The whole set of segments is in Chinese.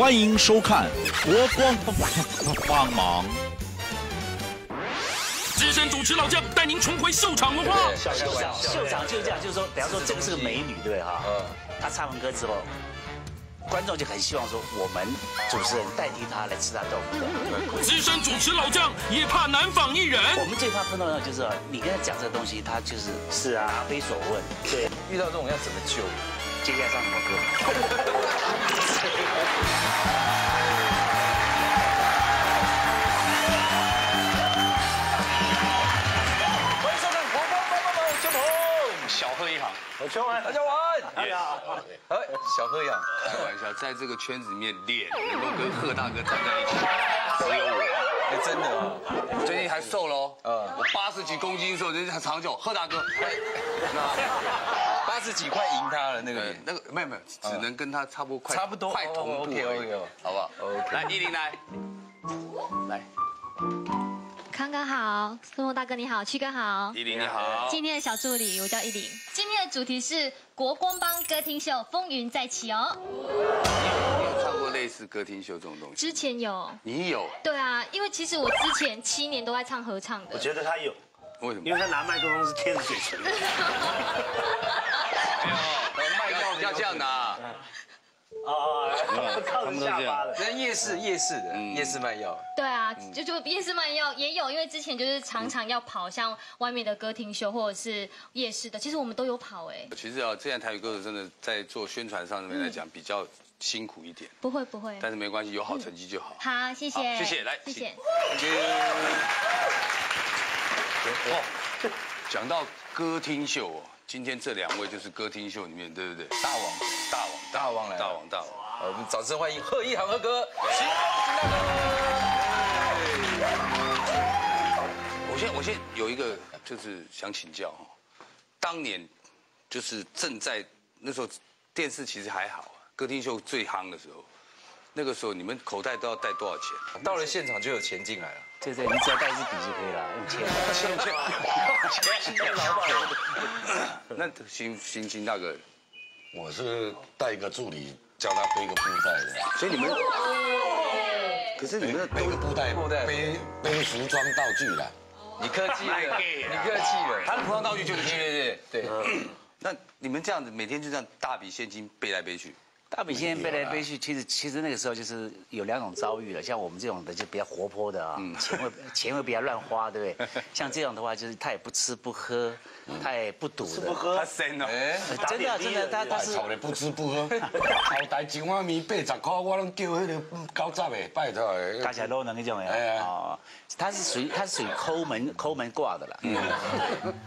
欢迎收看国光帮忙。资深主持老将带您重回秀场文化。秀场，秀场就是这样，就是说，比方说这个是个美女，对不对哈？嗯。她唱完歌之后，观众就很希望说，我们主持人代替她来吃她豆腐。资深主持老将也怕难访艺人。我们最怕碰到的就是你跟他讲这个东西，他就是是啊，非所问。对，遇到这种要怎么救？接下来唱什么歌？秋鹏，小贺一行，我秋文，大家晚安。大家好。哎，小贺一行，开玩笑，在这个圈子里面，脸能够跟贺大哥站在一起，只有我。哎，真的啊，我最近还瘦喽，嗯，我八十几公斤的时候，人家还常叫贺大哥。哎，那八十几块赢他了，那个对，那个没有没有，只能跟他差不多快，差不多快同步而已 OK，OK，好不好 OK 来，依林来，来，康哥好，苏梦大哥你好，曲哥好。依林你好。今天的小助理我叫依林，今天的主题是国光帮歌厅秀风云再起哦。你有唱过类似歌厅秀这种东西？之前有，你有？对啊，因为其实我之前七年都在唱合唱的我。觉得他有，为什么？因为他拿麦克风是贴着嘴唇的。卖药要这样拿。哦，靠着下巴的。那夜市夜市的夜市卖药，对啊，就就夜市卖药也有，因为之前就是常常要跑像外面的歌厅秀或者是夜市的，其实我们都有跑哎。其实啊，这样台语歌手真的在做宣传上面来讲比较辛苦一点，不会不会，但是没关系，有好成绩就好。好，谢谢，好谢谢来谢谢。哦，讲到歌厅秀哦，今天这两位就是歌厅秀里面，对不对？大王，大王，大王来大王，大王。好我们掌声欢迎贺一航和哥，请我先，我先有一个就是想请教哈，当年就是正在那时候电视其实还好，歌厅秀最夯的时候，那个时候你们口袋都要带多少钱？到了现场就有钱进来了，对对，你只要带一支笔就可以了，用签的。钱钱老板。那行行行大哥，我是带一个助理，叫他背个布袋的，所以你们，可是你们的背个布袋，布袋背背服装道具啦。你客气了，你客气了，他的服装道具就是钱。对对对对，那你们这样子每天就这样大笔现金背来背去，大笔现在背来背去，其实其实那个时候就是有两种遭遇了，像我们这种的就比较活泼的啊，钱会钱会比较乱花，对不对？像这种的话，就是他也不吃不喝，他也不赌的，不喝他，生哦。哎，呃真的真的，他他是操的不吃不喝，后台一碗面八十块，我拢叫迄个九十的，拜托的。加起来都能那种哎呀。呀哦，他是属于他是属于抠门抠门挂的啦。嗯。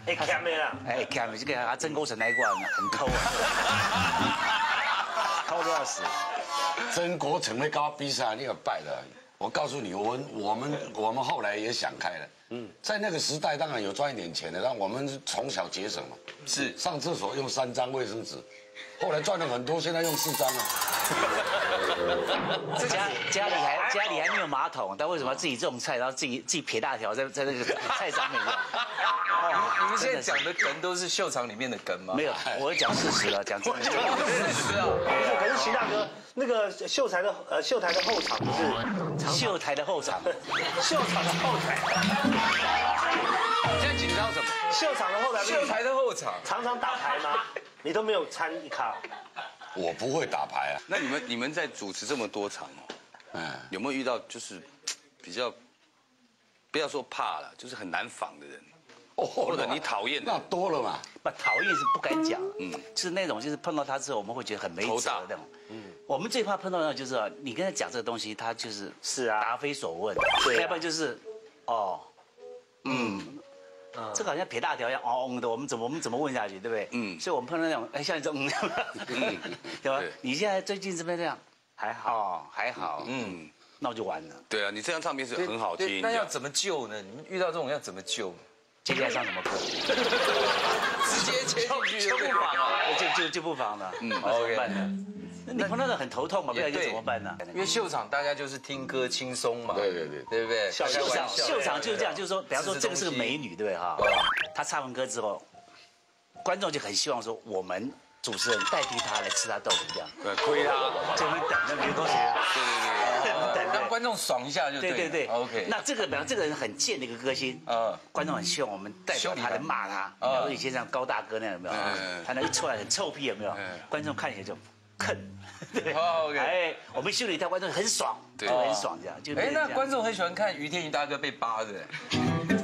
哎，看没啦？哎，看这个他曾国成那一挂很抠啊，抠的要死。曾国成的高比赛，你有拜的。我告诉你，我们我们我们后来也想开了。嗯，在那个时代，当然有赚一点钱的，但我们是从小节省嘛。是上厕所用三张卫生纸，后来赚了很多，现在用四张啊。家家里还家里还没有马桶，但为什么要自己种菜，然后自己自己撇大条在在那个菜场里面？你们现在讲的梗都是秀场里面的梗吗？没有，我讲事实了，讲真的。是啊，不是，可是徐大哥，那个秀才的呃秀台的后场不是秀台的后场，秀场的后台，你现在紧张什么？秀场的后台秀台的后场，常常打牌吗？你都没有参一卡，我不会打牌啊。那你们你们在主持这么多场哦，嗯，有没有遇到就是比较不要说怕了，就是很难仿的人，哦，或者你讨厌那的？多了嘛。不讨厌是不敢讲，嗯，就是那种就是碰到他之后，我们会觉得很没头大辙那种。嗯，我们最怕碰到那种就是啊你跟他讲这个东西，他就是是啊。答非所问，对啊。要不然就是哦，嗯。这个好像撇大条一样，哦嗯的，我们怎么我们怎么问下去，对不对？嗯嗯，所以我们碰到那种，哎，像你这种，嗯，对吧对？你现在最近这边这样，还好，哦还好，嗯，那我就完了。对啊，你这张唱片是很好听。那要怎么救呢？你们遇到这种要怎么救？接下来唱什么歌？直接切进去就不妨了。就就就不妨了，嗯，那怎么 OK 办呢？那 你碰到的很头痛嘛，不然就对。怎么办呢？因为秀场大家就是听歌轻松嘛，对对对对。不对？秀秀场秀场就是这样，就是说，比方说这个是个美女，对不对哈？她唱完歌之后，观众就很希望说，我们主持人代替她来吃她豆腐这样，对，亏他。就会等那别同学。对对对，让观众爽一下就对对对对。OK，那这个，比方这个人很贱的一个歌星，嗯。观众很希望我们代表他来骂他，比方说以前像高大哥那样有没有？嗯？他那一出来很臭屁有没有？嗯？观众看起来就恨，对。哎，我们修理他，观众很爽，对。就很爽这样，就哎，那观众众很喜欢看于天宇大哥被扒的，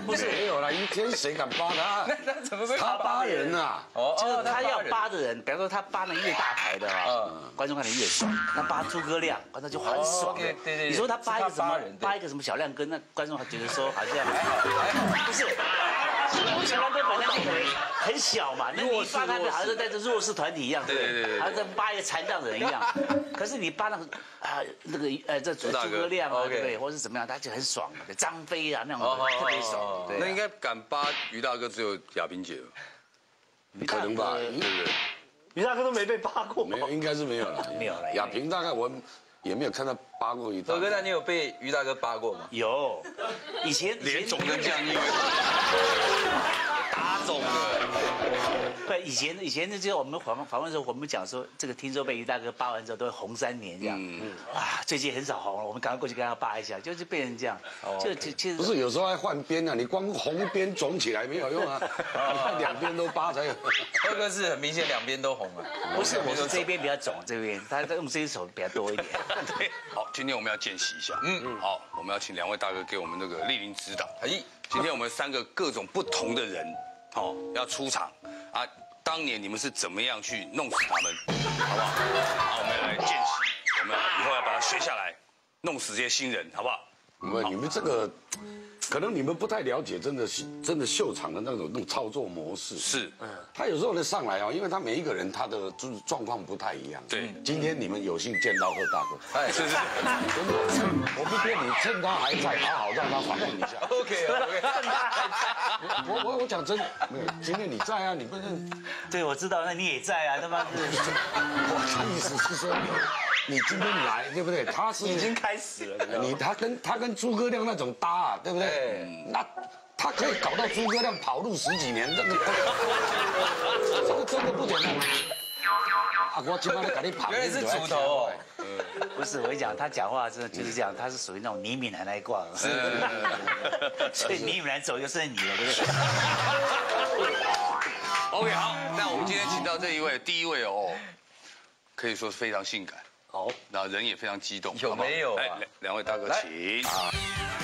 不是没有啦，于天谁敢扒他？那那怎么会他扒人？啊？哦就是他要扒的人，比方说他扒的越大牌的啊嗯，观众看的越爽。那扒诸葛亮，观众就很爽。对对对。你说他扒一个什么扒人，扒一个什么小亮哥，那观众还觉得说好像还好不是。小亮根本来就很很小嘛，那你扒他的好像在这弱势团体一样，对对对对好像在扒一个残障人一样。可是你扒那个啊那个呃这诸葛亮啊，对不对？或是怎么样，他就很爽。张飞啊那种特别爽。那应该敢扒于大哥只有亚萍姐吧？可能吧，对不对？于大哥都没被扒过，没有，应该是没有了。没有了亚萍大概我也没有看到扒过一道。德哥，那你有被于大哥扒过吗？有，以前脸肿成这样，你以为打肿的？不，以前以前就是我们访问访问的时候，我们讲说这个听说被于大哥扒完之后都会红三年这样，嗯。啊，最近很少红了，我们赶快过去跟他扒一下，就是变成这样，就就其实不是有时候还换边啊，你光红边肿起来没有用啊，你 看两边都扒才有。二哥是很明显两边都红了，不是我是这边比较肿，这边他他用这一手比较多一点，对，好，今天我们要见习一下。嗯，好，我们要请两位大哥给我们那个莅临指导。哎，今天我们三个各种不同的人，哦，要出场啊。当年你们是怎么样去弄死他们，好不好？好，我们来见习，我们以后要把它学下来，弄死这些新人，好不好？不，你们这个可能你们不太了解，真的是真的秀场的那种那种操作模式。是，嗯。他有时候呢上来哦，因为他每一个人他的就是状况不太一样。对。今天你们有幸见到贺大哥，哎，是是是，真的，我不骗你，趁他还在，好好让他访问一下。OK OK，我 我我讲真的，没有，今天你在啊，你不是，对，我知道，那你也在啊，他妈是我的意思是说，你今天来，对不对？他是已经开始了，你他跟他跟诸葛亮那种搭啊，对不对对？那他可以搞到诸葛亮跑路十几年，这 个这个真的不简单。啊，我今晚来给你跑，原来是主头哦不是，我跟你讲，他讲话真的就是这样，他是属于那种倪敏兰那一挂，是，所以倪敏兰走就剩你了，对不对？OK，好，那我们今天请到这一位，第一位哦，可以说是非常性感，好，那人也非常激动，有没有啊？来，两两位大哥来请。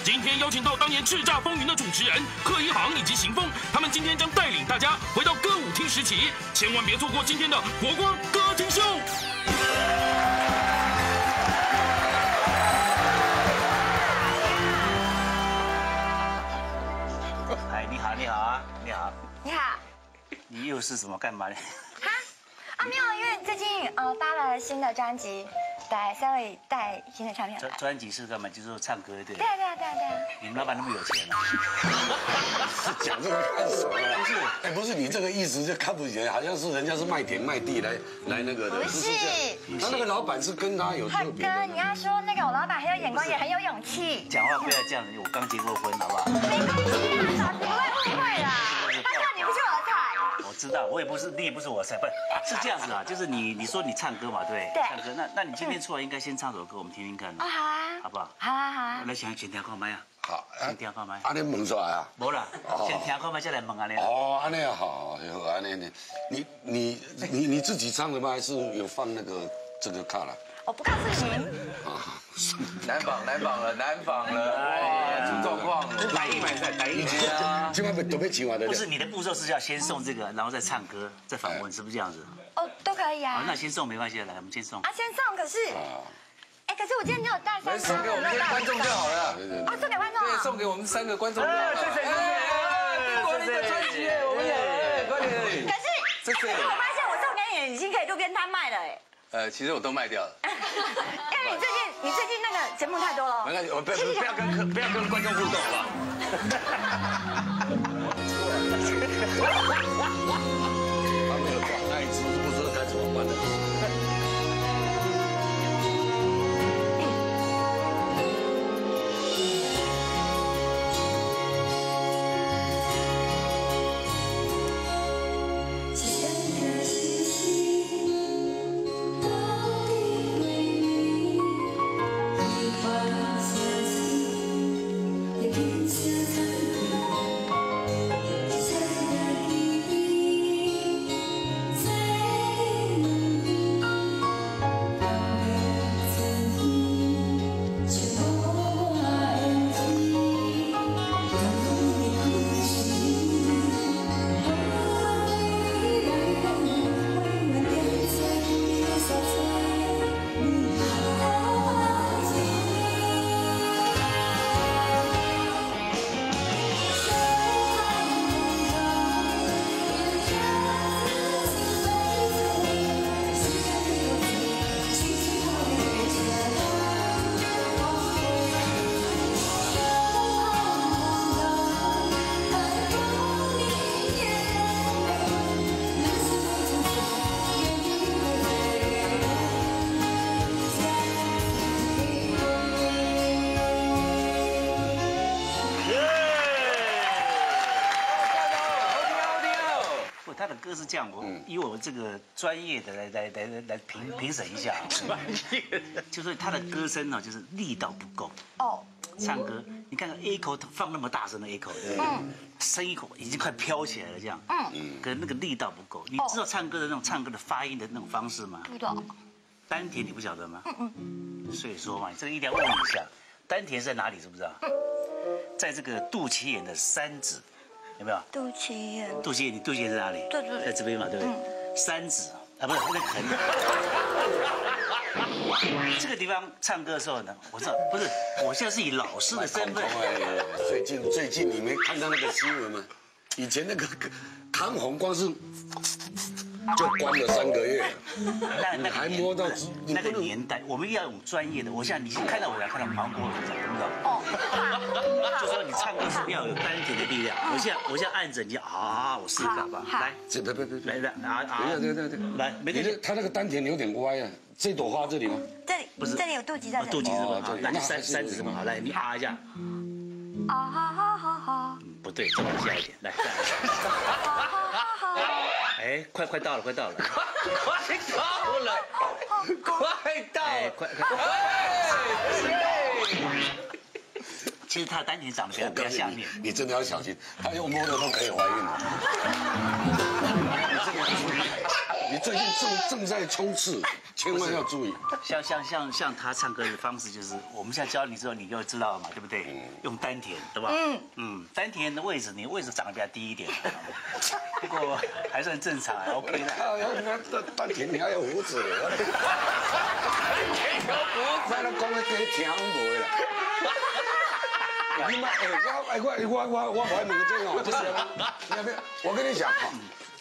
今天邀请到当年叱咤风云的主持人柯一航以及邢峰，他们今天将带领大家回到歌舞厅时期，千万别错过今天的国光歌厅秀。哎，你好，你好啊，你好，你好，你又是什么？干嘛呢？哈啊没有，因为最近呃发了新的专辑，对，Sally 带新的唱片专。专辑是干嘛？就是说唱歌对不对对？啊对啊对啊对啊，你们老板那么有钱啊？讲这个干什么呀？不是，哎，不是你这个意思，就看不起人，好像是人家是卖田卖地来来那个的，不是。他那个老板是跟他有特汉哥，别的。你要说那个我老板很有眼光，也很有勇气。讲话不要这样子，我刚结过婚，好不好？没关系啦，嫂子知道，我也不是，你也不是我菜，不是是这样子啊，就是你你说你唱歌嘛，对对？唱歌，那那你今天出来应该先唱首歌，我们听听看，啊好啊，好不好？好啊好啊。来想先听看麦啊，好，先听看麦。安尼问出来啊？无啦，先听看麦再来问安尼。哦，安尼啊，好，好，安尼你你你你你自己唱的吗？还是有放那个这个卡了？我不告诉您，难仿难仿了，难仿了，哇，出状况了。来一买菜，来一买啊，今晚被都被请完的。不是你的步骤是要先送这个，然后再唱歌，再访问，是不是这样子？哦都可以，啊。那先送没关系，来，我们先送。啊先送，可是，哎可是我今天只有带三送给我们这些观众就好了。啊送给观众。送给我们三个观众。谢谢谢谢，听过你的专辑，我们也快点。可是可是我发现我送给你已经可以路边摊卖了哎。呃，其实我都卖掉了，因为你最近 你最近那个节目太多了。没关系，我不要不要跟客不要跟观众互动，好不好？歌是这样，我以我这个专业的来来来来来评评审一下啊，专业就是他的歌声呢，就是力道不够。哦，唱歌，你看看 A 口放那么大声的 A 口，对不对？声一口已经快飘起来了，这样。嗯。可那个力道不够，你知道唱歌的那种唱歌的发音的那种方式吗？不知道。丹田你不晓得吗？嗯嗯。所以说嘛，这个一定要问一下，丹田在哪里？知不知道？在这个肚脐眼的三指，有没有？肚脐眼。肚脐眼，你肚脐眼在哪里？对对对在这边嘛，对不对？三指啊，不是那个横。这个地方唱歌的时候呢，我知道不是，我现在是以老师的身份。哎最近最近你没看到那个新闻吗？以前那个康宏光是就关了三个月，那那还个摸到年代那个年代，我们要用专业的。我现在你看到我，要看到芒果人，懂不懂？哦。就说你唱歌是要有丹田的力量。我现在我现在按着你啊，我试一下吧好？来，这别别别别，来来啊啊！对对对对，来，没你关系这他那个丹田有点歪啊，这朵花这里吗？这里不是这里有肚脐在这里。肚脐是吧？好哦，那你三三指这么好，来你啊一下。啊哈哈哈不对，再往下一点，来。哎，快快到了，快到了。快到了，快到快快。其实他的丹田长得比较比较下面。你真的要小心，他用摸的都可以怀孕了。你最近正正在冲刺，千万要注意。像像像像他唱歌的方式，就是我们现在教你之后，你就知道了嘛，对不对？用丹田，对吧？嗯嗯，丹田的位置，你位置长得比较低一点，不过还算正常还，OK 的。啊，要那丹丹田你还有胡子嘞。那那讲的给听不会啦。你妈，哎，我哎我我我我怀问这个哦，就是，没有没有，我跟你讲哈，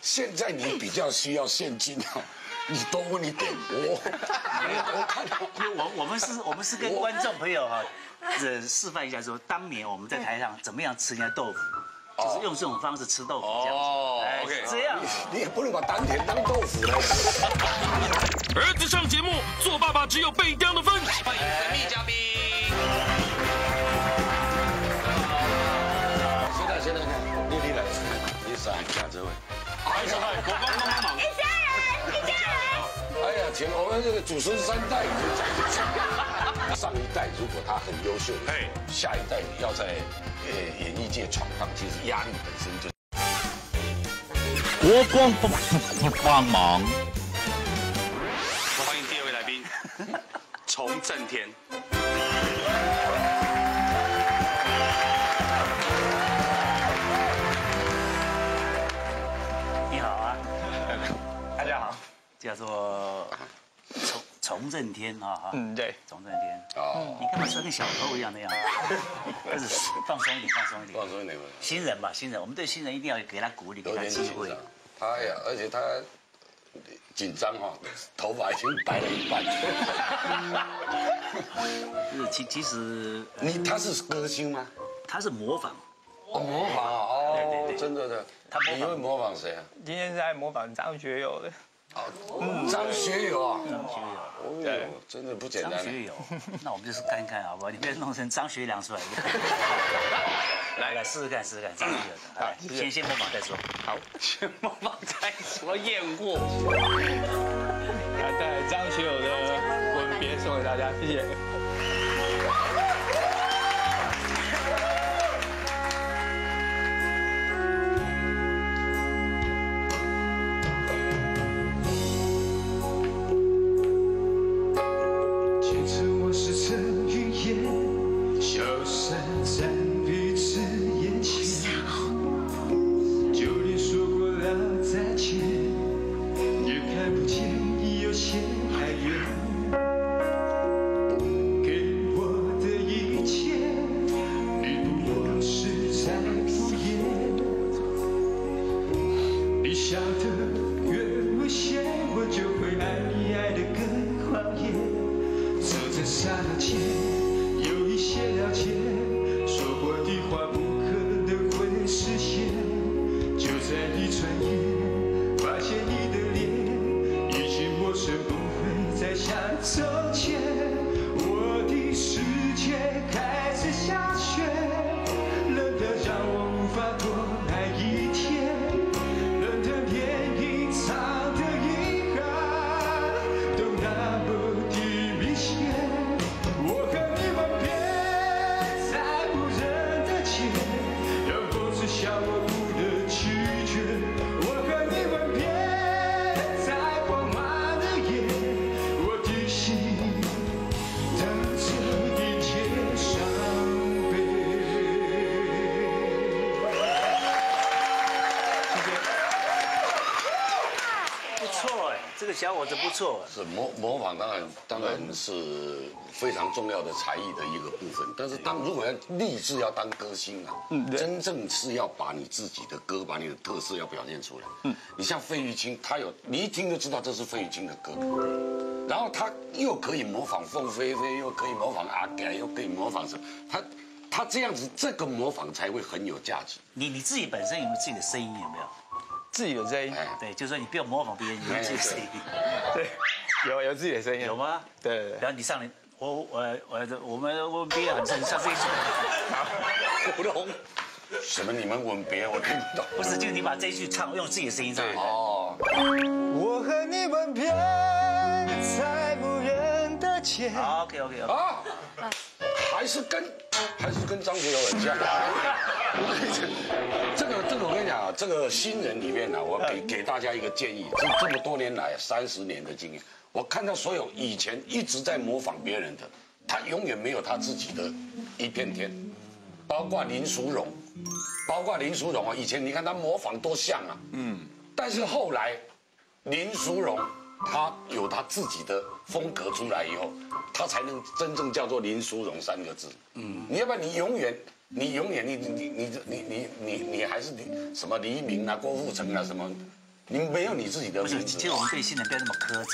现在你比较需要现金哈，你多问一点，我我看到我我们是我们是跟观众朋友哈，呃，示范一下说，当年我们在台上怎么样吃人家豆腐，就是用这种方式吃豆腐这样子。哦哎 OK 是这样。你也不能把丹田当豆腐来。儿子上节目，做爸爸只有被刁的份。欢迎神秘嘉宾。现在现在看，你你来，你上讲这位。国光帮帮忙》。一家人，一家人。哎呀，前我们这个祖孙三代已经讲不讲。上一代如果他很优秀，哎下一代要在呃演艺界闯荡，其实压力本身就。国光帮帮忙。欢迎第二位来宾，崇正天。叫做崇崇正天啊哈。嗯，对，崇正天。哦，你干嘛穿跟小偷一样那样？就是放松一点，放松一点。放松一点吧。新人嘛，新人，我们对新人一定要给他鼓励，给他机会点紧张。。他呀，而且他紧张哈，头发已经白了一半。就 是其其实呃你他是歌星吗？他是模仿，哦，模仿啊，哦，对对对真的的。他模仿你会模仿谁啊？今天是在模仿张学友的。张学友啊。张学友。哦对，真的不简单。张学友，那我们就是看看好不好？你不要弄成张学良出来。来来试试看，试试看张学友的，来先先模仿再说。好，先模仿再说验过。来带来张学友的《吻别》送给大家，谢谢。是模模仿，当然当然是非常重要的才艺的一个部分。但是当如果要立志要当歌星啊，嗯真正是要把你自己的歌，把你的特色要表现出来。嗯，你像费玉清，他有你一听就知道这是费玉清的歌，然后他又可以模仿凤飞飞，又可以模仿阿盖，又可以模仿什么，他他这样子，这个模仿才会很有价值。你你自己本身有没有自己的声音？有没有？自己的声音，哎，对，就是说你不要模仿别人，你有自己的声音。对，有有自己的声音，有吗？对对对然后你上来，我我我我们我们别很正，上这一句，胡龙，什么你们吻别，我听不懂。不是，就是你把这一句唱，用自己的声音唱。哦，我和你吻别在无人的街。，OK OK OK。啊，还是跟还是跟张学友很像。这个这个我跟你讲啊，这个新人里面呢、我给给大家一个建议，这这么多年来三十年的经验，我看到所有以前一直在模仿别人的，他永远没有他自己的一片天，包括林淑荣，包括林淑荣啊，以前你看他模仿多像啊，嗯，但是后来林淑荣他有他自己的风格出来以后，他才能真正叫做林淑荣三个字。嗯，你要不然你永远，你永远你你你你你你你还是你什么黎明啊、郭富城啊什么，你没有你自己的不是，其实我们对新人不要那么苛责。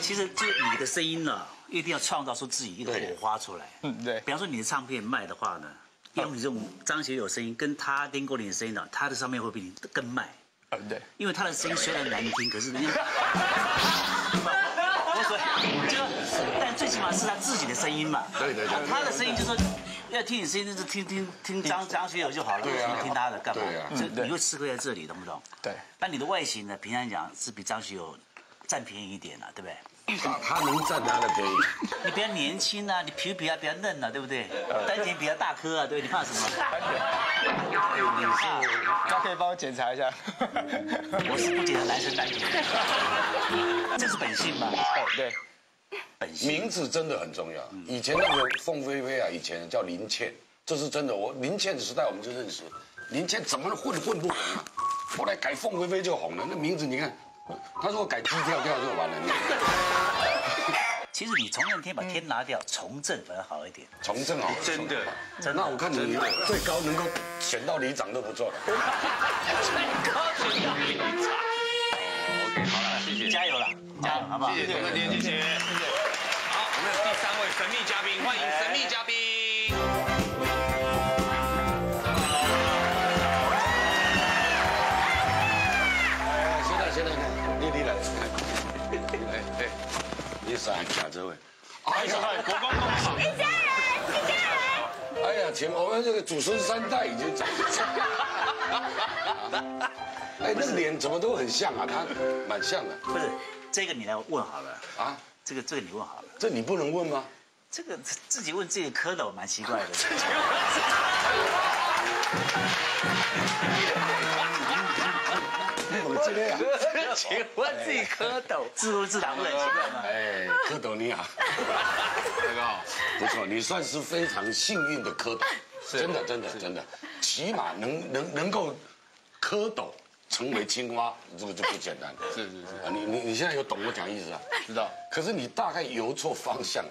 其实就你的声音呢，一定要创造出自己一个火花出来。嗯，对。比方说你的唱片卖的话呢，用你这种张学友声音跟他丁国林的声音呢，他的唱片会比你更卖。呃，对。因为他的声音虽然难听，可是人家，我所以就，但最起码是他自己的声音嘛。对对对他他的声音就是说，要听你声音就是听听听张张学友就好了，为对啊什么听他的干嘛对啊？所以嗯对你会吃亏在这里，懂不懂？对。那你的外形呢？平常讲是比张学友占便宜一点了，对不对？他他能占他的便宜。你比较年轻啊，你皮比较比较嫩啊，对不对？丹田比较大颗啊，对，你怕什么？你是，他可以帮我检查一下。我是不检查男生丹田，这是本性吧？哦，对。本性。名字真的很重要。以前那个凤飞飞啊，以前叫林倩，这是真的。我林倩的时代我们就认识，林倩怎么混混不红啊？后来改凤飞飞就红了。那名字你看，他说我改鸡跳跳就完了。其实你从任天把天拿掉，从政反而好一点。从政好，真的，真的那我看你最高能够选到里长都不错了。最高选到里长。OK，好了，谢谢，加油了，加油，好不好？谢谢董正天，谢谢。好，我们有第三位神秘嘉宾，欢迎神秘嘉宾。哎，现在现在你你来，哎哎，你上卡这位。哎呀，国光。一家人，一家人。哎呀，前我们这个祖孙三代已经长。哎，那脸怎么都很像啊，他蛮像的不是，这个你来问好了，啊。这个这个你问好了，这你不能问吗？这个自己问自己的蝌蚪蛮奇怪的。我这样。请问自己蝌蚪，自问自答不是很奇怪吗？哎，蝌蚪你好，大哥好，不错，你算是非常幸运的蝌蚪，真的真的真的，起码能能能够蝌蚪成为青蛙，这个就不简单。是是是，啊，你你你现在有懂我讲意思啊？知道。可是你大概游错方向了。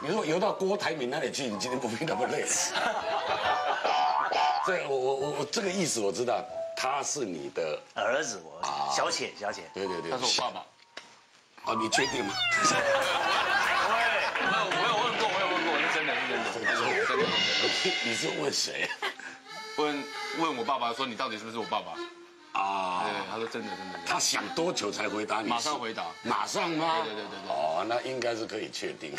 你如果游到郭台铭那里去，你今天不必那么累了。所以我我我我这个意思我知道，他是你的，儿子，我小浅小浅，对对对，他是我爸爸。哦，你确定吗？没有，我有问过，我有问过，是真的，是真的，我说我，真的。你是问谁问问我爸爸说你到底是不是我爸爸？啊？对，他说真的，真的。他想多久才回答你？马上回答马上吗？对对对对对哦，那应该是可以确定。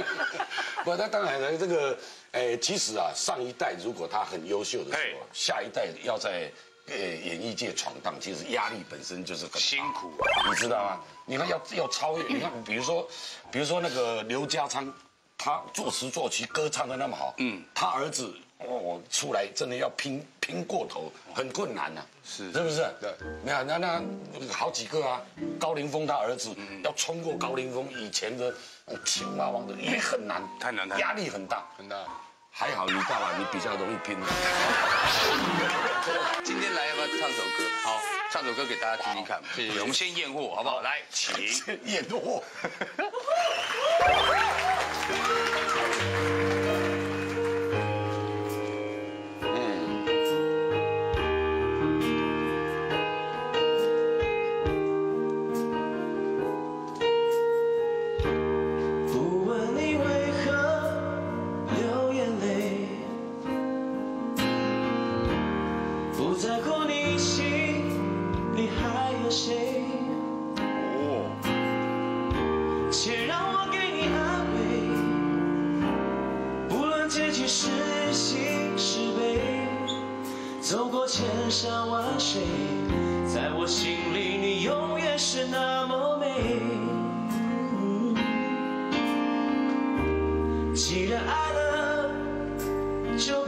不，那当然了，这个，诶，其实啊，上一代如果他很优秀的时候，下一代要在呃演艺界闯荡，其实压力本身就是很辛苦，你知道吗？你看要要超越，你看，比如说，比如说那个刘家昌，他作词作曲，歌唱的那么好，嗯，他儿子哦出来真的要拼拼过头，很困难呐、是是不是？对，没有那那好几个啊，高凌风他儿子要冲过高凌风以前的呃青蛙王者也很难，太难太难压力很大。很大。还好你爸爸你比较容易拼。今天来要不要唱首歌？好，唱首歌给大家听听看。谢谢我们先验货，好不好？来，请。验货。既然爱了，就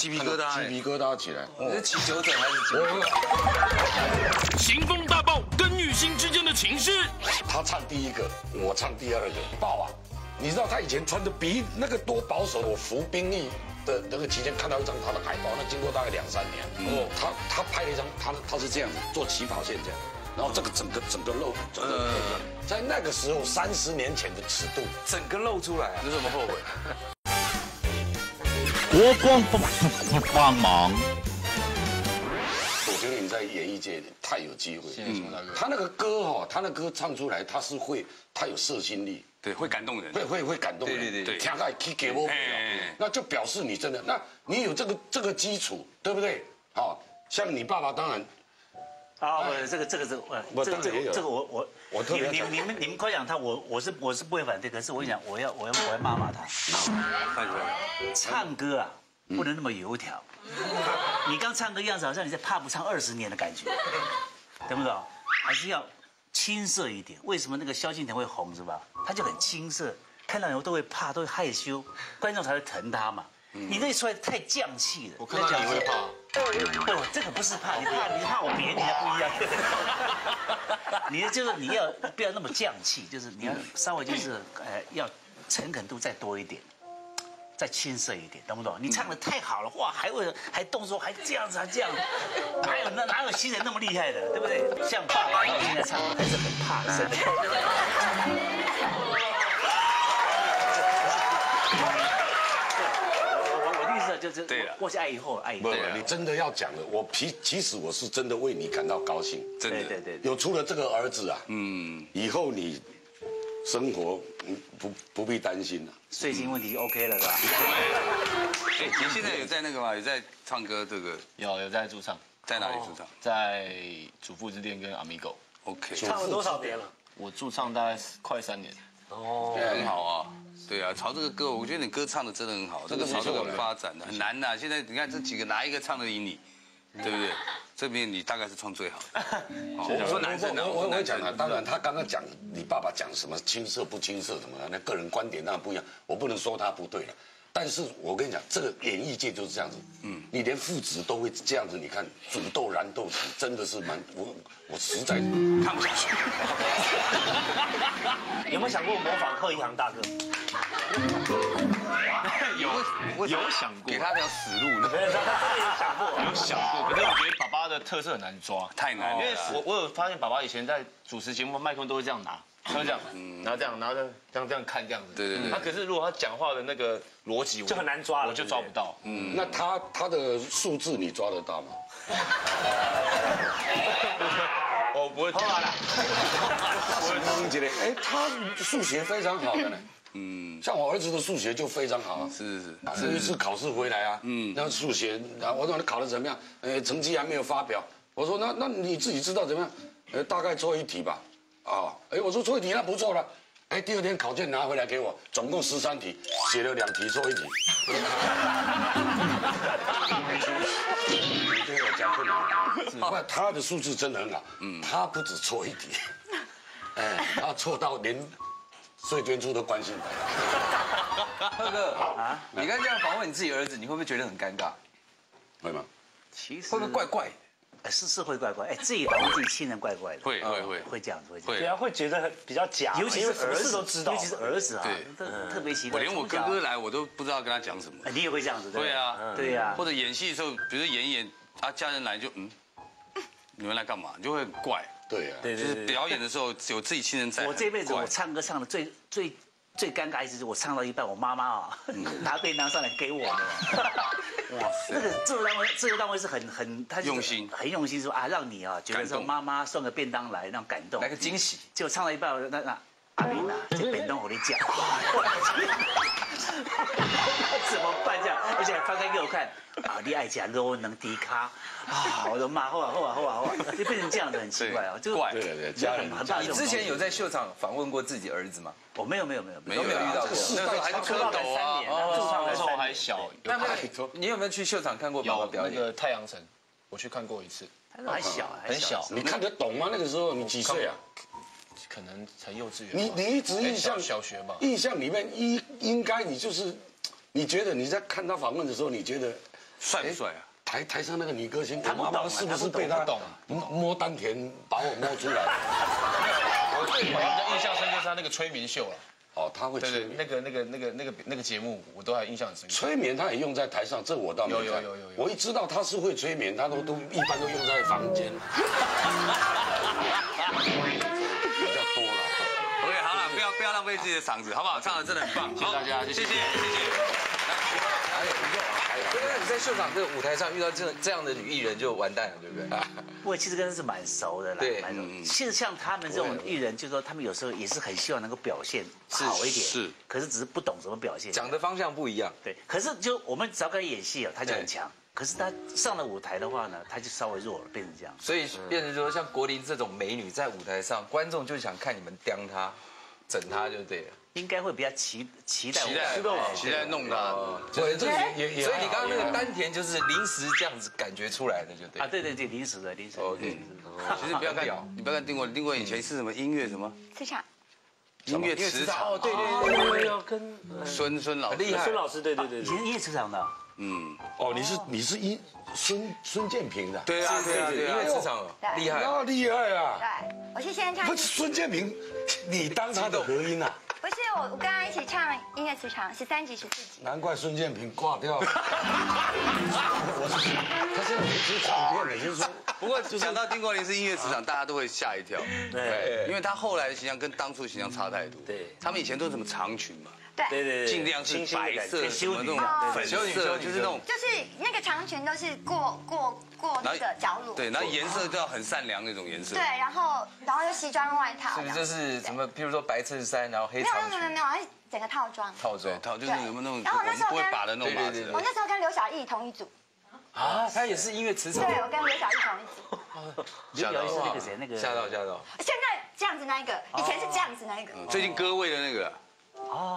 鸡皮疙瘩哎鸡皮疙瘩起来。你是起酒疹还是起？行风大爆跟女星之间的情事，他唱第一个，我唱第二个，爆啊！你知道他以前穿的比那个多保守，我服兵役的那个期间看到一张他的海报，那经过大概两三年，哦，他他拍了一张，他他是这样子做起跑线这样，然后这个整个整个露，整个在那个时候三十年前的尺度，整个露出来啊！你怎么后悔？国光帮帮忙，我觉得你在演艺界太有机会。谢谢熊大哥。他那个歌哈，他那歌唱出来，他是会，他有射心力，对，会感动人。会会会感动人。对对对听到去给我，那就表示你真的，那你有这个这个基础，对不对？好，像你爸爸当然啊，不，这个这个这个，我，当然也有个这个我我我特你们你们你们你们夸奖他，我我是我是不会反对，可是我跟你讲，我要我要我要骂骂他，唱歌啊不能那么油条，你刚唱歌样子好像你在怕不唱二十年的感觉，懂不懂？还是要青涩一点。为什么那个萧敬腾会红是吧？他就很青涩，看到人都会怕，都会害羞，观众才会疼他嘛。你那出来太犟气了，我看到你会怕。不，这个不是怕，你怕你怕我别你还不一样。你就是你要不要那么犟气，就是你要稍微就是呃要诚恳度再多一点，再青涩一点，懂不懂？你唱的太好了，哇，还会还动作还这样子还这样，哪有那哪有新人那么厉害的，对不对？像爸爸到现在唱还是很怕生的。我对了过去爱以后爱以后不，，你真的要讲的，我其其实我是真的为你感到高兴。真的，对对对。有出了这个儿子啊，嗯，以后你生活嗯不不必担心了。税金问题 OK 了是吧？哎，你现在有在那个吗？有在唱歌这个，有有在驻唱，在哪里驻唱在主妇之店跟阿米狗？OK，唱了多少年了？我驻唱大概快三年。对，很好啊。对啊，朝这个歌，我觉得你歌唱的真的很好，这个朝这个发展的很难呐。现在你看这几个哪一个唱得赢你，对不对？这边你大概是唱最好的。哦我说男生的，我我说男生我讲啊，当然他刚刚讲你爸爸讲什么青涩不青涩什么的，那个人观点当然不一样，我不能说他不对了。但是我跟你讲，这个演艺界就是这样子，嗯，你连父子都会这样子，你看煮豆燃豆萁，真的是蛮我我实在看不下去。有没有想过模仿贺一航大哥？有有想过。给他条死路呢？有想过，可是我觉得爸爸的特色很难抓，太难了。因为我我有发现爸爸以前在主持节目，麦克风都会这样拿，这样，然后这样，然后这样这样这样看这样子。对对对他可是如果他讲话的那个逻辑，我就很难抓了我就抓不到。嗯，那他他的数字你抓得到吗？我 不会。好了，我觉得，哎，他数学非常好的呢。嗯，像我儿子的数学就非常好啊。是是是有一次考试回来啊，嗯，然后数学，然后我说你考的怎么样？呃，成绩还没有发表。我说那那你自己知道怎么样？呃，大概错一题吧。啊，哎，我说错一题那不错了。哎，第二天考卷拿回来给我，总共十三题，写了两题错一题。你 对我讲不了，不，他的数字真的很好。嗯，他不止错一题，哎，他错到连税捐处都关心他。贺哥啊，你刚这样访问你自己儿子，你会不会觉得很尴尬？会吗？其实会不会怪怪？哎是是会怪怪，哎，自己把自己亲人怪怪的，会会会会这样子，会这样对啊，会觉得比较假，尤其是儿子都知道，尤其是儿子啊，对特特别奇怪。我连我哥哥来我都不知道跟他讲什么。哎你也会这样子，对啊对啊，或者演戏的时候，比如说演一演啊，家人来就嗯，你们来干嘛？你就会很怪。对呀，就是表演的时候有自己亲人在。我这辈子我唱歌唱的最最最尴尬一次，是我唱到一半，我妈妈啊 拿便当上来给我的。哇，这个制作单位制作单位是很很他用心很用心说啊，让你啊觉得说妈妈送个便当来，那种感动，来个惊喜。结果唱到一半，那那阿明啊，这便当我跟你讲，怎么办这样？而且还翻开给我看啊，你爱讲肉能低卡啊，我的妈，后啊后啊后啊后啊，就变成这样子，很奇怪哦，就怪对对对，家人很怕这种你之前有在秀场访问过自己儿子吗？我没有没有没有没有都没有遇到过那个时候还是蝌蚪啊。那时候还小，有那那你有没有去秀场看过爸爸有表演？那个太阳城，我去看过一次，还小还很小，你看得懂吗？那个时候你几岁啊？可能才幼稚园吧。你你一直印象很小小学吧？印象里面应应该你就是，你觉得你在看他访问的时候，你觉得帅不帅啊？台台上那个女歌星，我妈妈是不是被他懂摸摸丹田把我摸出来？我对比较印象深刻是他那个催眠秀了。哦，他会对对，催那个那个那个那个那个节目，我都还印象很深刻。催眠，他也用在台上，这我倒没有有有有有我一知道他是会催眠，他都都一般都用在房间，比较多了。OK，好了，不要不要浪费自己的嗓子，好不好？唱的真的很棒，谢谢大家谢谢谢谢在秀场这个舞台上遇到这这样的女艺人就完蛋了，对不对？我 其实跟她是蛮熟的啦，对蛮熟。其实像他们这种艺人，就是说他们有时候也是很希望能够表现好一点，是，可是只是不懂怎么表现。讲的方向不一样。对，可是就我们只要跟他演戏啊，他就很强。可是他上了舞台的话呢，他就稍微弱了，变成这样。所以变成说，像国林这种美女在舞台上，观众就想看你们刁她、整他就对了。应该会比较期期待我期待期待弄他，对，这个也也所以你刚刚那个丹田就是临时这样子感觉出来的，就对啊，。对对对，临时的临时其实不要看，你不要看丁国，丁国以前是什么音乐什么？磁场，音乐磁场，哦，对对哦，对跟孙孙老师。厉害孙老师，对对对对，以前音乐磁场的，嗯，哦，你是你是一孙孙建平的，对啊对啊对因为啊，磁场厉害。那厉害啊！对，我是先唱不，是孙建平，你当他的和音啊？不是我，我跟他一起唱音乐磁场十三集、十四集。难怪孙建平挂掉了。我是他现在不是唱歌了，就是说 不过讲到丁国林是音乐磁场，大家都会吓一跳，对因为他后来的形象跟当初的形象差太多。对他们以前都是什么长裙嘛，对，对对对，尽量是清新的白色什么那种哦粉色，女就是那种就是那个长裙都是过过过那个脚乳。对，然后颜色都要很善良那种颜色对，。然后然后就西装外套是不。是就是什么？譬如说白衬衫，然后黑没有长裙没有没有没有，它是整个套装。对，套装。套就是有没有那种然后那时候跟拔的那种对对对麻子我？那时候跟刘小艺同一组，啊，他也是音乐磁场。对，我跟刘小艺同一组。刘表是那个谁那个吓到吓到。现在这样子那一个，以前是这样子那一个。最近割位的那个，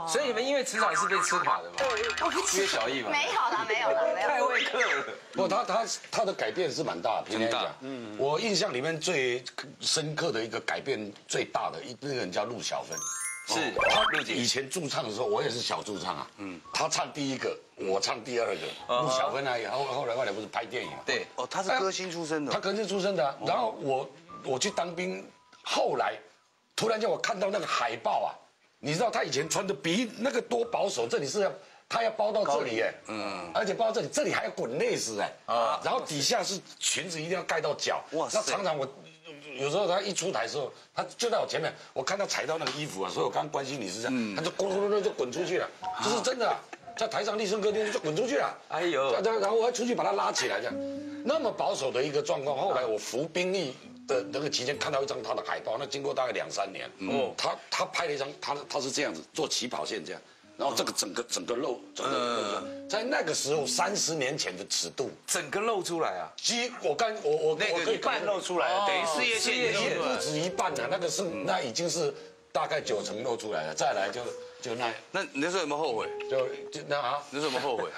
所以你们音乐磁场是被吃垮的吗？我不约小艺嘛。没有啦，没有啦，没有。太会客了。不，他他他的改变是蛮大的，平常很大讲，嗯，我印象里面最深刻的一个改变最大的一那个人叫陆小芬。是他以前驻唱的时候，我也是小驻唱啊。嗯，他唱第一个，我唱第二个。陆小芬啊，后后来后来不是拍电影嘛？对，哦，他是歌星出身的他，歌星出身的啊。然后我我去当兵，后来突然间我看到那个海报啊，你知道他以前穿的比那个多保守，这里是要他要包到这里哎，嗯，而且包到这里，这里还要滚内丝哎，啊，然后底下是裙子一定要盖到脚，哇，那常常我有时候他一出台的时候，他就在我前面，我看他踩到那个衣服啊，所以我刚关心你是这样，他就咕噜咕噜就滚出去了，这是真的啊，在台上立声歌厅就滚出去了，哎呦，然后然后我还出去把他拉起来这样，那么保守的一个状况，后来我服兵役。的那个期间看到一张他的海报，那经过大概两三年，哦，他他拍了一张，他他是这样子做起跑线这样，然后这个整个整个露，整个在那个时候三十年前的尺度，整个露出来啊！几我刚我我那个我可以一半露出来了，等于事业线也不止一半了，那个是那已经是大概九成露出来了，再来就就那那你那时候有没有后悔？就就那啊，那时候有没有后悔？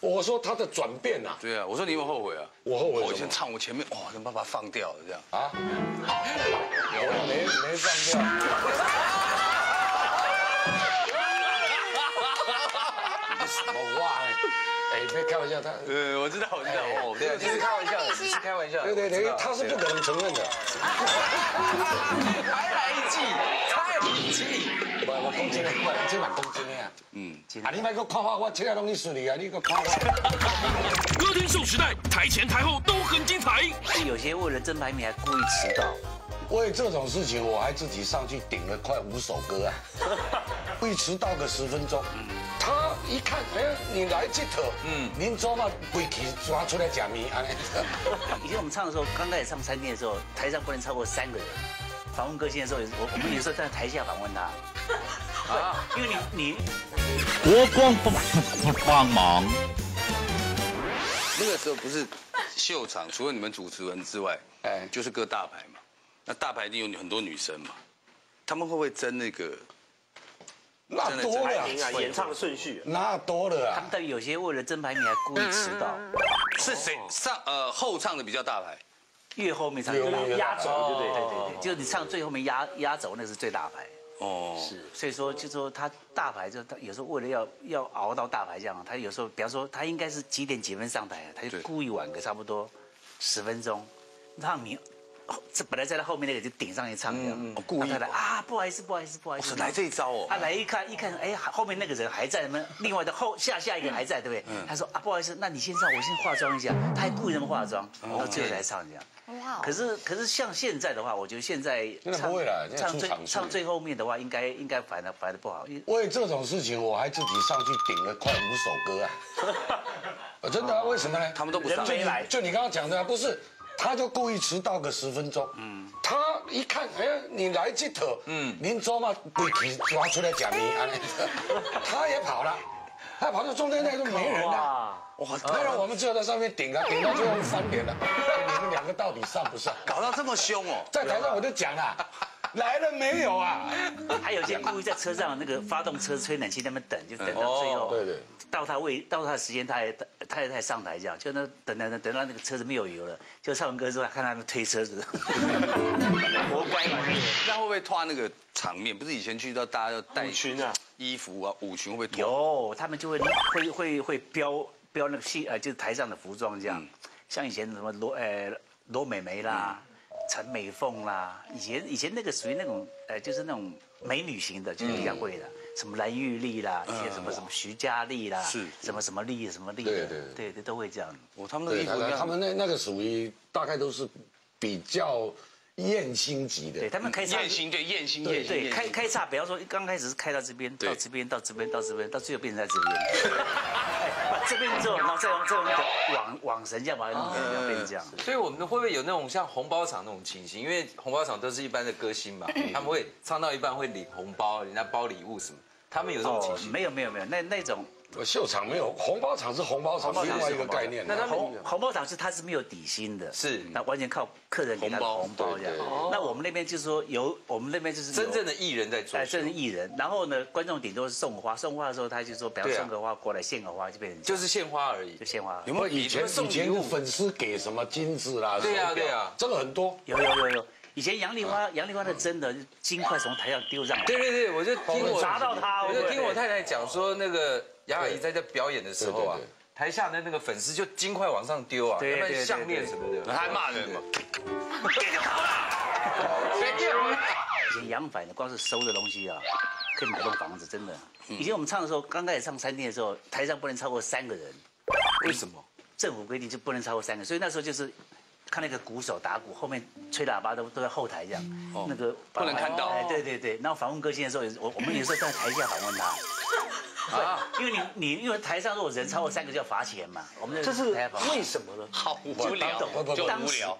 我说他的转变呐，对啊，我说你有没有后悔啊？我后悔我以前唱我前面，哇，能把它放掉了这样。啊，有没没放掉。你什么话哎？哎，别开玩笑，他呃，我知道，我知道，哦，对，你是开玩笑的，你是开玩笑。对对对，他是不可能承认的。还来一季，太一季。我我讲真的，我这蛮讲真的啊。嗯，啊，你莫搁看我，我其他拢你顺利啊，你搁看我。歌厅秀时代，台前台后都很精彩。有些为了争排名还故意迟到。为这种事情，我还自己上去顶了快五首歌啊，会迟到个十分钟。他一看，哎，你来这头，嗯，您做嘛规矩抓出来假名啊？以前我们唱的时候，刚开始唱餐厅的时候，台上不能超过三个人。访问歌星的时候，我我们有时候在台下访问他，啊，因为你你国光不不帮忙，那个时候不是秀场，除了你们主持人之外，哎，就是各大牌嘛。那大牌一定有很多女生嘛，他们会不会争那个？那多了啊，演唱顺序那多了啊。他们有些为了争排名还故意迟到。是谁上呃后唱的比较大牌？越后面唱越越压轴，对对对对对，就是你唱最后面压压轴那是最大牌。哦，是，所以说就说他大牌就他有时候为了要要熬到大牌这样，他有时候比方说他应该是几点几分上台，他就故意晚个差不多十分钟，让你。这本来在他后面那个就顶上去唱，这样故意的啊，不好意思，不好意思，不好意思，来这一招哦。他来一看，一看，哎，后面那个人还在，那另外的后下下一个还在，对不对？他说啊，不好意思，那你先上，我先化妆一下。他还故意那么化妆，然后最后才唱这样。哇！可是可是像现在的话，我觉得现在唱唱最唱最后面的话，应该应该反而反而不好。为这种事情，我还自己上去顶了快五首歌啊！真的？为什么呢？他们都不上。就你刚刚讲的，不是？他就故意迟到个十分钟。嗯，他一看，哎，你来这头，嗯，您走嘛被提抓出来讲你啊？他也跑了，他跑到中间那都没人了。哇，当然我们只有在上面顶啊，顶到最后翻脸了。你们两个到底上不上？搞到这么凶哦！在台上我就讲了，来了没有啊？还有些故意在车上那个发动车吹冷气那边等，就等到最后。对对。到他位到他的时间，他也他也在上台这样，就那等等等等到那个车子没有油了，就唱完歌之后看他们推车子，活乖嘛！那会不会拖那个场面？不是以前去到大家要带裙啊、衣服啊，舞裙会不会？有，他们就会会会会标标那个戏呃，就是台上的服装这样，像以前什么罗呃罗美美啦、陈美凤啦，以前以前那个属于那种呃就是那种美女型的，就是比较贵的。什么蓝玉丽啦，一些什么什么徐佳丽啦，是，什么什么丽什么丽，对对对对都会这样。我他们的衣服，他们那那个属于大概都是比较艳星级的。对他们开叉，艳星对艳星对对开开叉，比方说刚开始是开到这边，到这边到这边到这边，到最后变成在这边。这边这种，然后再用再用那个网网绳这样把它弄成变这样。所以我们会不会有那种像红包厂那种情形？因为红包厂都是一般的歌星嘛，他们会唱到一半会领红包，人家包礼物什么。他们有这种情形？没有没有没有，那那种秀场没有，红包场是红包场，另外一个概念。那他红红包场是它是没有底薪的，是那完全靠客人给他红包这样。那我们那边就是说有我们那边就是真正的艺人在做，哎，真的艺人。然后呢，观众顶多是送花，送花的时候他就说，比方送个花过来，献个花就变成就是献花而已，就献花。有没有以前以前粉丝给什么金子啦？对呀对呀，真的很多。有有有有。以前杨丽花，杨丽花的真的金块从台上丢上来。对对对，我就听我砸到他，我就听我太太讲说，那个杨阿姨在这表演的时候啊，台下的那个粉丝就金块往上丢啊，他们项链什么的，他还骂人。嘛，别跑了，别丢了。以前杨凡的光是收的东西啊，可以买栋房子，真的。嗯以前我们唱的时候，刚开始唱餐厅的时候，台上不能超过三个人，为什么？政府规定就不能超过三个，所以那时候就是看那个鼓手打鼓，后面吹喇叭都都在后台这样，那个哦不能看到哎，对对对。然后访问歌星的时候，有我我们有时候在台下访问他。啊，因为你你因为台上如果人超过三个就要罚钱嘛，我们这是为什么呢？好无聊，不不不，当时无聊。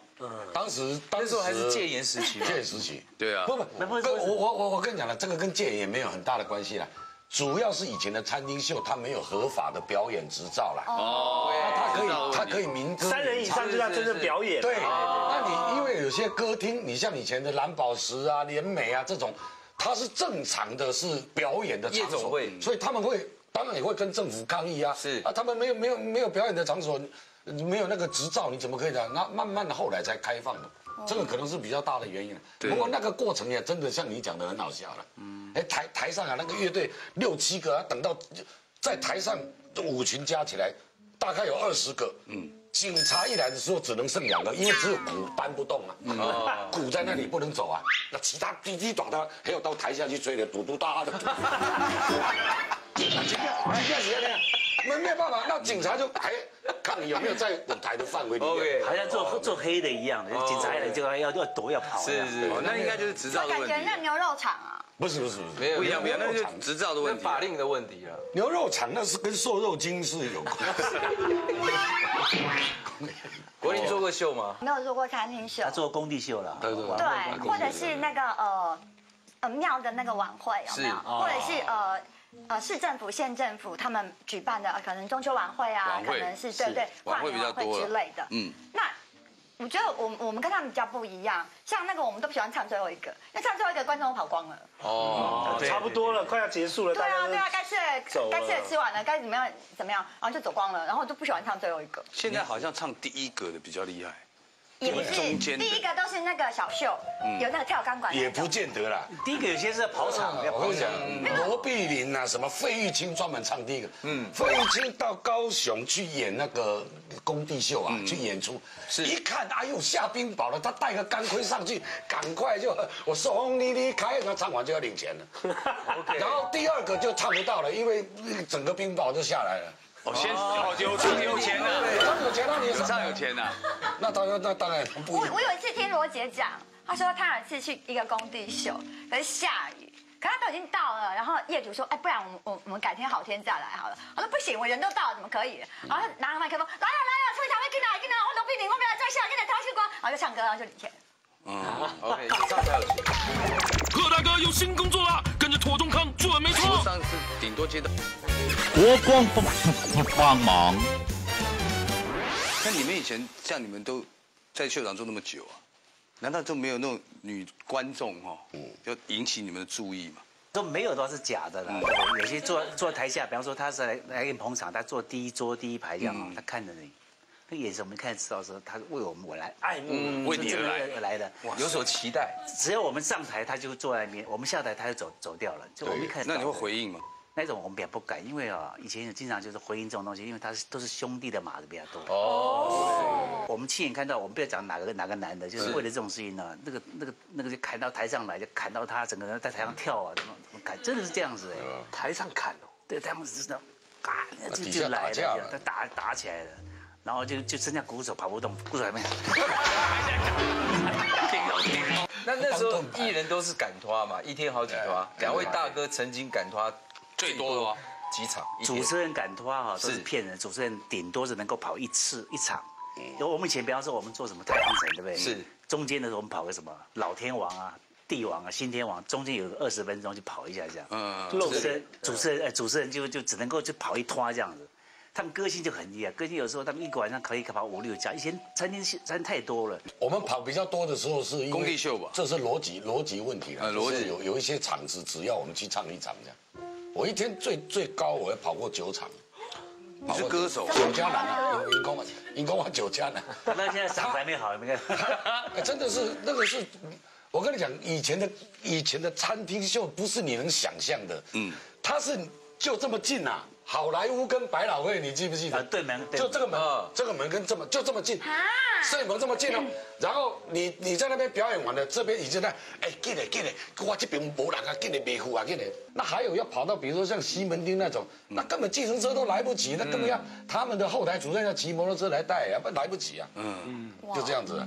当时当那时候还是戒严时期戒严时期。对啊不不，我我我我跟你讲了，这个跟戒严也没有很大的关系啦。主要是以前的餐厅秀，它没有合法的表演执照啦。哦，它可以，他可以民歌三人以上就叫真正表演。对，那你因为有些歌厅，你像以前的蓝宝石啊、联美啊这种，它是正常的是表演的场夜总所会，所以他们会当然也会跟政府抗议啊。是啊，他们没有没有没有表演的场所，没有那个执照，你怎么可以的？那慢慢的后来才开放的。这个可能是比较大的原因，不过那个过程也真的像你讲的很好笑了。嗯，哎台台上啊那个乐队六七个啊，等到在台上舞群加起来大概有二十个，嗯，警察一来的时候只能剩两个，因为只有鼓搬不动啊，鼓在那里不能走啊，那其他滴滴短的还有到台下去追的嘟嘟哒的，这样这样，没没有办法，那警察就哎看你有没有在舞台的范围里面。好像做做黑的一样的，警察来就要要要躲要跑。是是哦，那应该就是执照的感问题。觉那牛肉厂啊，不是不是不是，没有不一样不一样，那就执照的问题。法令的问题了。牛肉厂那是跟瘦肉精是有关系。国林做过秀吗？没有做过餐厅秀他，做工地秀了，对对对对，或者是那个呃呃庙的那个晚会有没有？或者是呃。呃，市政府、县政府他们举办的，呃可能中秋晚会啊，会可能是对对晚会比较多之类的。嗯，那我觉得我我们跟他们比较不一样，像那个我们都不喜欢唱最后一个，那唱最后一个观众都跑光了。哦，哦，差不多了，快要结束了，对啊，对啊，该吃的该吃的吃完了，该怎么样怎么样，然后就走光了，然后就不喜欢唱最后一个。现在好像唱第一个的比较厉害，也不是，中间第一个都是那个小秀，有那个跳钢管。也不见得啦。第一个有些是跑场，我跟你讲。，罗碧玲啊，什么费玉清专门唱第一个。嗯，费玉清到高雄去演那个工地秀啊，去演出，是一看，哎呦下冰雹了，他带个钢盔上去，赶快就我送你离开，他唱完就要领钱了。然后第二个就唱不到了，因为整个冰雹就下来了。哦，先哦有唱有钱呐，唱有钱那你有唱有钱呐，那当然那当然不。我我有一次听罗姐讲，她说她有一次去一个工地秀，可是下雨。可她都已经到了，然后业主说：“哎，不然我们我我们改天好天再来好了。”我说：“不行，我人都到了，怎么可以？”然后她拿了麦克风，来了来了，出场会进来进来，我都比你，我不要再笑，现在他去光，然后就唱歌，然后就领钱。嗯，OK，唱才有钱。贺大哥有新工作啦，跟着妥中康准没错。上次顶多接到。国光帮帮忙。那你们以前像你们都在秀场做那么久啊，难道就没有那种女观众哈，就引起你们的注意吗？都没有的话是假的啦。有些坐坐台下，比方说他是来来给你捧场，他坐第一桌第一排这样啊，他看着你，那眼神我们看知道说他是为我们我来爱慕，为你而来而来的。有所期待。只要我们上台，他就坐在那边；我们下台，他就走走掉了。就我们一开始那你会回应吗？那种我们比较不敢，因为啊，以前有经常就是回应这种东西，因为他是都是兄弟的马的比较多。哦，我们亲眼看到，我们不要讲哪个哪个男的，就是为了这种事情呢，那个那个那个就砍到台上来，就砍到他整个人在台上跳啊，怎么怎么砍，真的是这样子哎，台上砍哦。对，他们是这样，嘎，就就来了他打打起来了，然后就就剩下鼓手跑不动，鼓手还没。那那时候艺人都是赶拖嘛，一天好几拖。两位大哥曾经赶拖最多的吗？几场？主持人赶拖哈都是是骗人，主持人顶多是能够跑一次一场。有我们以前比方说我们做什么太阳城，对不对？是。中间的时候我们跑个什么老天王啊、帝王啊、新天王，中间有个二十分钟就跑一下这样。嗯，主持人主持人哎主持人就就只能够就跑一拖这样子。他们歌星就很厉害，歌星有时候他们一个晚上可以跑五六家，以前餐厅餐太多了。我们跑比较多的时候是因为工地秀吧这是逻辑逻辑问题了。逻辑有有一些场子，只要我们去唱一场这样，我一天最最高我要跑过九场。你是歌手，九家男啊，银工啊，银工啊，九家男。那现在嗓子还没好，有没有看？哎真的是那个是，我跟你讲，以前的以前的餐厅秀不是你能想象的，嗯，他是就这么近呐、好莱坞跟百老汇，你记不记得？啊对门对。就这个门啊，这个门跟这么就这么近，啊，摄影棚这么近哦。然后你你在那边表演完了，这边已经在，哎，进来进来，我这边没人啊，进来没户啊，进来。那还有要跑到，比如说像西门町那种，那根本计程车都来不及，那根本要他们的后台主任要骑摩托车来带啊，不来不及啊。嗯。嗯，就这样子啊。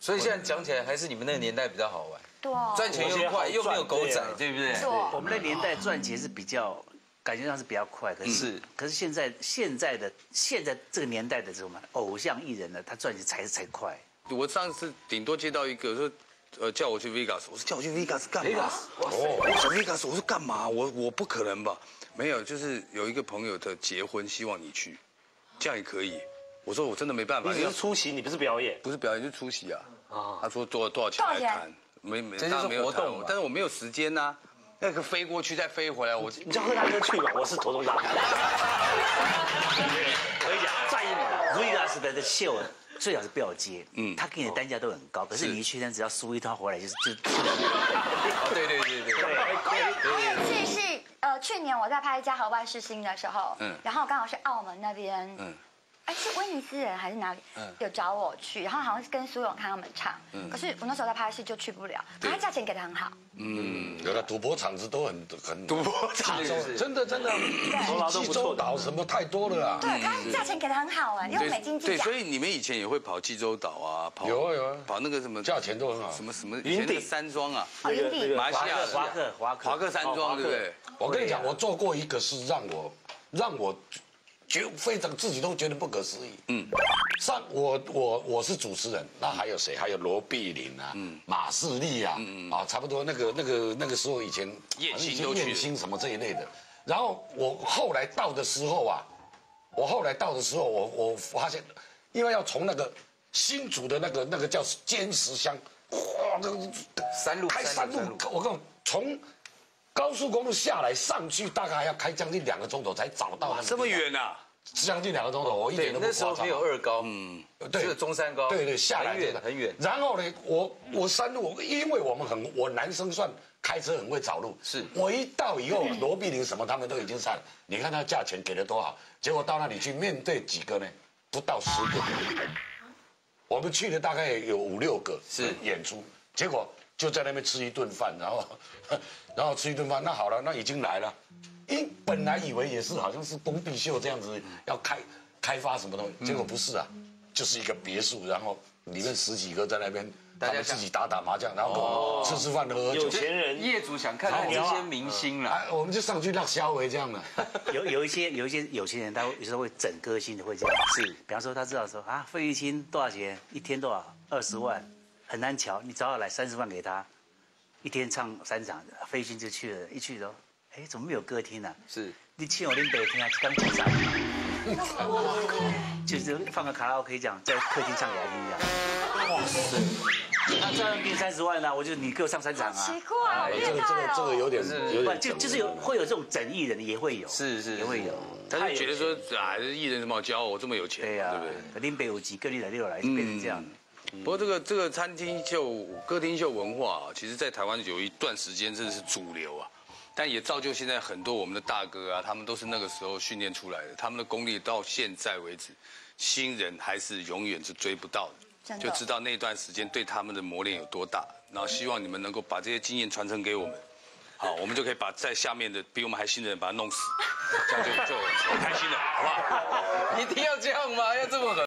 所以现在讲起来，还是你们那个年代比较好玩，对。哦，赚钱又快，又没有狗仔，对。不对？对我们那年代赚钱是比较，感觉上是比较快，可是是可是现在现在的现在这个年代的这种偶像艺人呢，他赚钱才才快。我上次顶多接到一个说，呃，叫我去 Vegas，我说叫我去 Vegas 干嘛？哦，我说 Vegas，我说干嘛？我我不可能吧？没有，就是有一个朋友的结婚，希望你去，这样也可以。我说我真的没办法，你只是出席，你不是表演。不是表演，就是出席啊。啊他说多多少钱来谈？没没，这就是当然没有谈活动但是我没有时间呐。那个飞过去再飞回来，我你叫贺大哥去吧，我是头头大。我跟你讲，在路易拉斯的的秀最好是不要接，嗯。嗯，他给你的单价都很高，可是你一去，但只要输一套回来就是就对对对对。对。我有一次是呃，去年我在拍《家和万事兴》的时候，嗯。然后刚好是澳门那边，嗯哎，是威尼斯人还是哪里？有找我去，然后好像是跟苏永康他们唱，可是我那时候在拍戏就去不了，可他价钱给的很好，嗯，有的赌博场子都很很 赌博场子真的真的，济州岛什么太多了啊。对，他价钱给的很好啊，用美金计对，所。以你们以前也会跑济州岛啊，跑有啊有啊跑那个什么价钱都很好什么什么云顶山庄啊，哦，云顶马来西亚华克华克华克山庄，对不对？我跟你讲，我做过一个是让我让我觉非常自己都觉得不可思议。嗯，上我我我是主持人，那还有谁？还有罗碧玲啊，马世利啊，啊，差不多那个那个那个时候以前燕星以前都去了燕星什么这一类的。然后我后来到的时候啊，我后来到的时候，我我发现，因为要从那个新竹的那个那个叫坚石乡，哇，那个山路开山路，我跟你从高速公路下来上去，大概还要开将近两个钟头才找到那个这么远呐？将近两个钟头，我一点，都不那时候夸张。没有二高，嗯，对是中山高，对对，下来很这个远很远。然后呢，我我山路，因为我们很，我男生算开车很会找路。是我一到以后，罗碧玲什么他们都已经上了，你看他价钱给的多好，结果到那里去面对几个呢？不到十个。我们去了大概有五六个是演出，结果就在那边吃一顿饭，然后 然后吃一顿饭，那好了，那已经来了。因本来以为也是好像是东地秀这样子要开开发什么东西，结果不是啊，就是一个别墅，然后里面十几个在那边，大家自己打打麻将，然后吃吃饭喝喝酒。有。钱人。业主想看看这些明星啦，哎，我们就上去让肖维这样的。有有一些有一些有钱人，他会有时候会整歌星的会这样，是，比方说他知道说啊，费玉清多少钱，一天多少，二十万，很难瞧，你只好来三十万给他，一天唱三场，费玉清就去了，一去的，哎，怎么没有歌厅呢？是你请我拎北听啊，刚几场，就是放个卡拉 OK 这样，在客厅唱给他听这样。哇塞，那照样给你三十万呢、我就你给我上三场啊。奇怪，这个这变态个这个有哦！点有点就就是有会有这种整艺人的也会有，是是也会有。他就觉得说啊，这艺人怎么好骄傲，我这么有钱，对呀、对不对？林北有几个你来六来就变成这样。不过这个这个餐厅秀、歌厅秀文化啊，其实在台湾有一段时间真的是主流啊，但也造就现在很多我们的大哥啊，他们都是那个时候训练出来的，他们的功力到现在为止，新人还是永远是追不到的，真的就知道那段时间对他们的磨练有多大。然后希望你们能够把这些经验传承给我们，好，我们就可以把在下面的比我们还新的人把他弄死，这样就就很开心了，好不好？一定要这样吗？要这么狠？